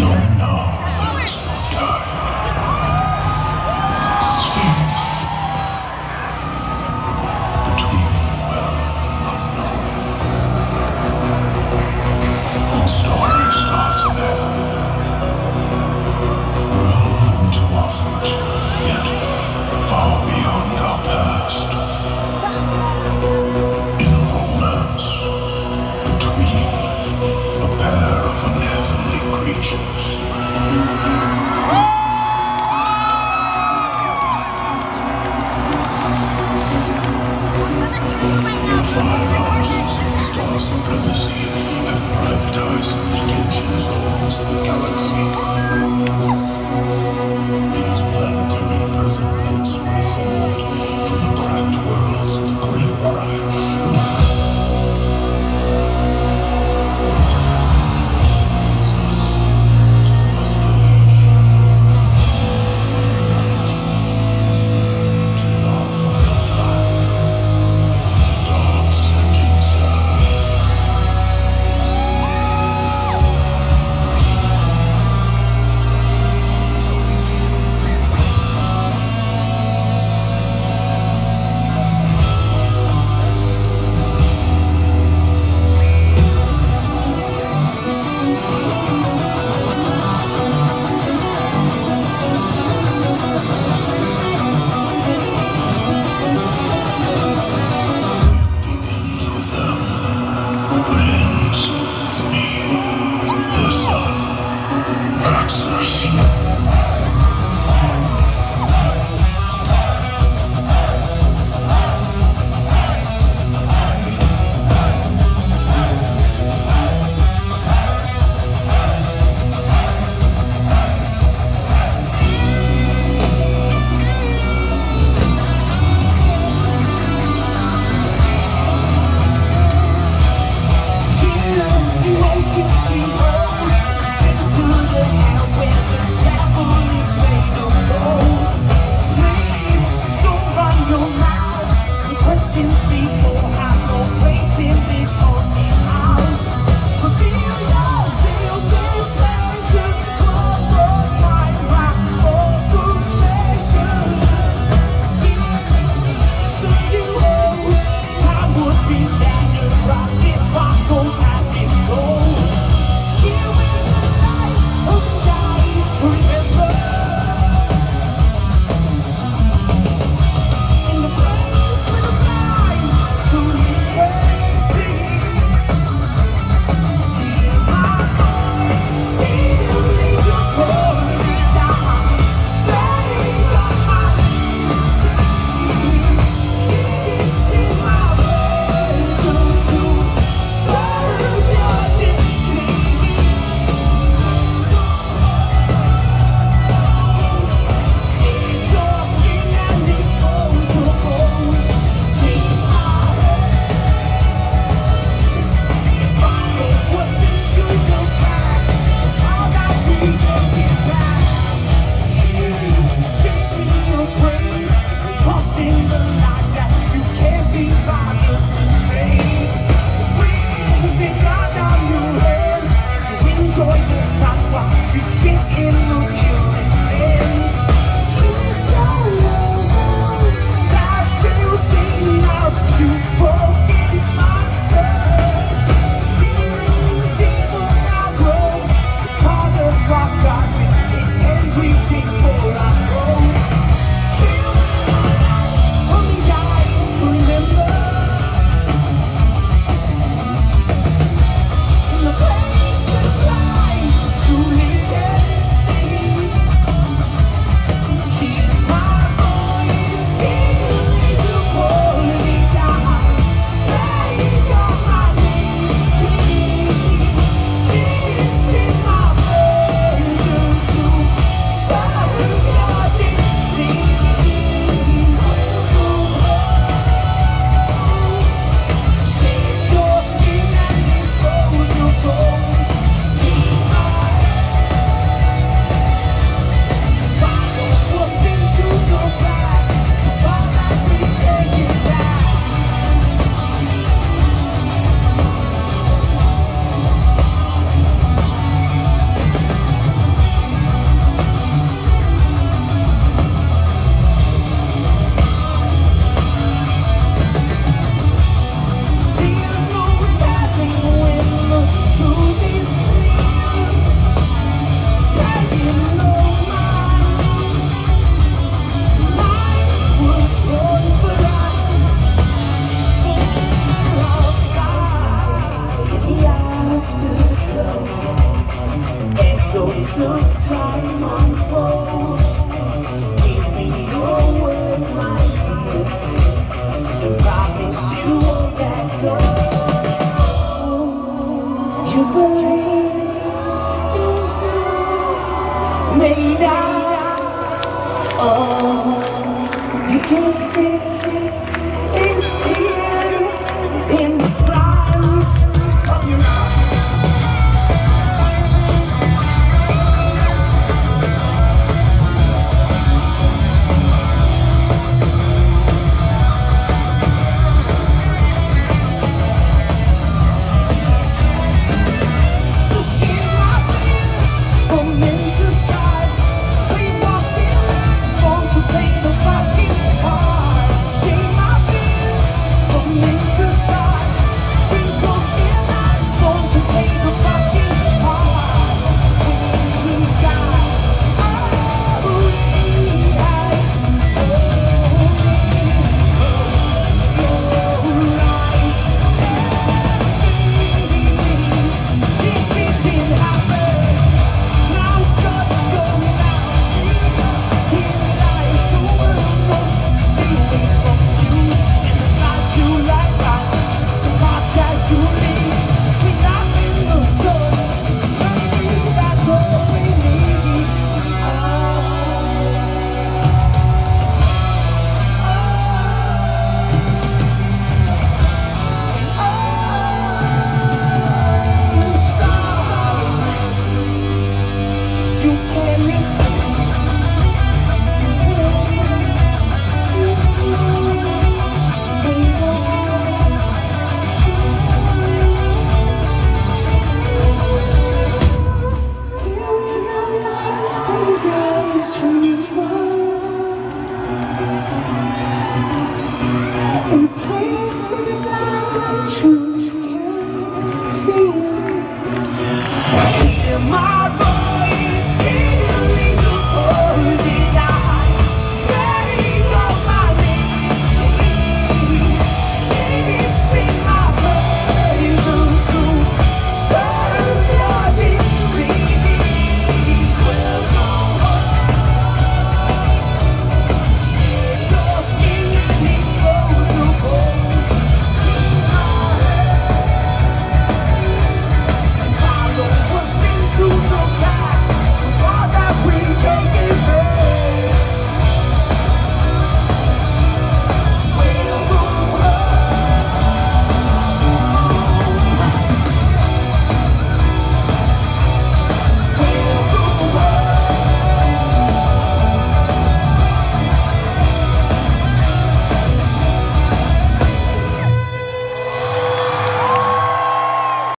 In the place where the blind truly can see.